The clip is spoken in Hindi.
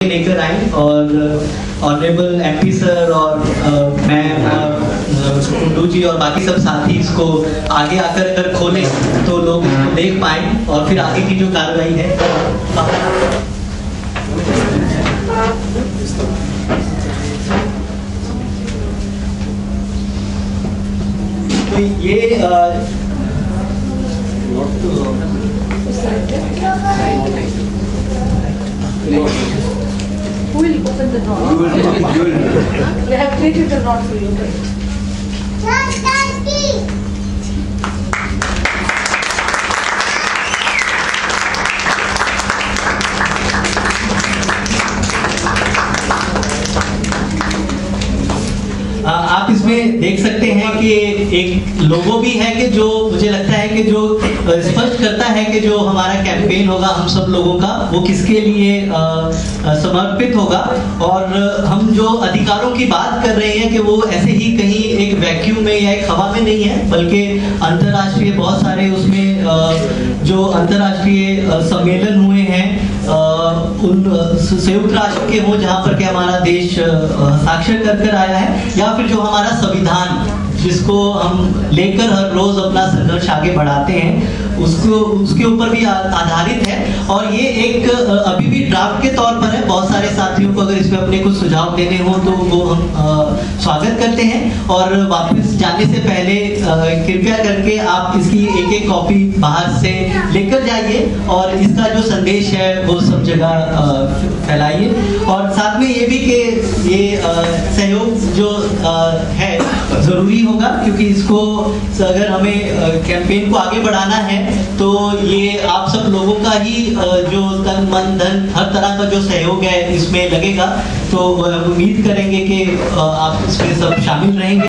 लेकर आई और ऑनरेबल एमपी सर और मैम कुंडू जी और बाकी सब साथी इसको आगे आकर अगर खोलें तो लोग इसको देख पाए और फिर आगे की जो कार्रवाई है। तो ये अ, the door? We have created the knot for you, right? आप इसमें देख सकते कि एक लोगो भी है कि जो, मुझे लगता है कि जो स्पष्ट करता है कि जो हमारा कैंपेन होगा, हम सब लोगों का, वो किसके लिए समर्पित होगा? और हम जो अधिकारों की बात कर रहे हैं कि वो ऐसे ही कहीं एक वैक्यूम में या एक हवा में नहीं है, बल्कि अंतर्राष्ट्रीय, बहुत सारे उसमें जो अंतर्राष्ट्रीय सम्मेलन हुए हैं उन संयुक्त राष्ट्र के हो, जहाँ पर के हमारा देश हस्ताक्षर कर कर आया है, या फिर जो हमारा संविधान जिसको हम लेकर हर रोज अपना संघर्ष आगे बढ़ाते हैं, उसको, उसके ऊपर भी आधारित है। और ये एक अभी भी ड्राफ्ट के तौर पर है। बहुत सारे साथियों को अगर इसमें अपने कुछ सुझाव देने हो तो वो हम स्वागत करते हैं। और वापस जाने से पहले कृपया करके आप इसकी एक एक कॉपी बाहर से लेकर जाइए और इसका जो संदेश है, वो सब जगह फैलाइए। और साथ में ये भी कि ये सहयोग जो है ज़रूरी होगा, क्योंकि इसको अगर हमें कैंपेन को आगे बढ़ाना है तो ये आप सब लोगों का ही जो तन, मन, धन, हर तरह का जो सहयोग है, इसमें लगेगा। तो उम्मीद करेंगे कि आप इसमें सब शामिल रहेंगे।